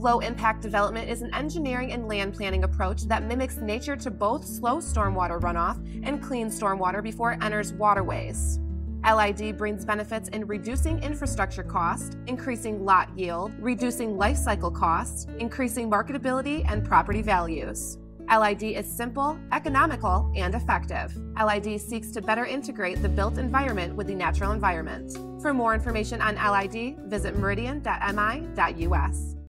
Low impact development is an engineering and land planning approach that mimics nature to both slow stormwater runoff and clean stormwater before it enters waterways. LID brings benefits in reducing infrastructure cost, increasing lot yield, reducing life cycle costs, increasing marketability and property values. LID is simple, economical, and effective. LID seeks to better integrate the built environment with the natural environment. For more information on LID, visit meridian.mi.us.